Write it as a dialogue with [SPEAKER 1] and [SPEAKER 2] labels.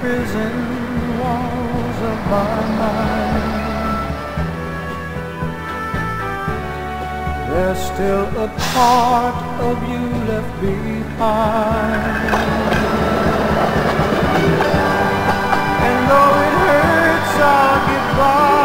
[SPEAKER 1] prison walls of my mind. There's still a part of you left behind. And though it hurts, I'll